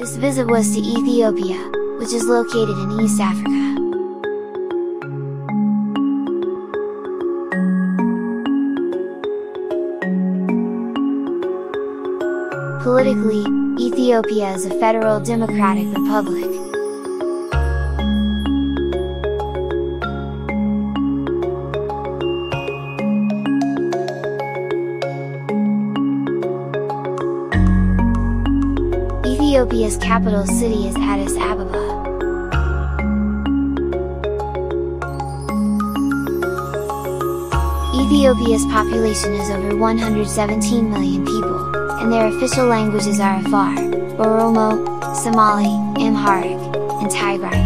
as visit was to Ethiopia, which is located in East Africa. Politically, Ethiopia is a federal democratic republic. Ethiopia's capital city is Addis Ababa. Ethiopia's population is over 117 million people, and their official languages are Afar, Oromo, Somali, Amharic, and Tigray.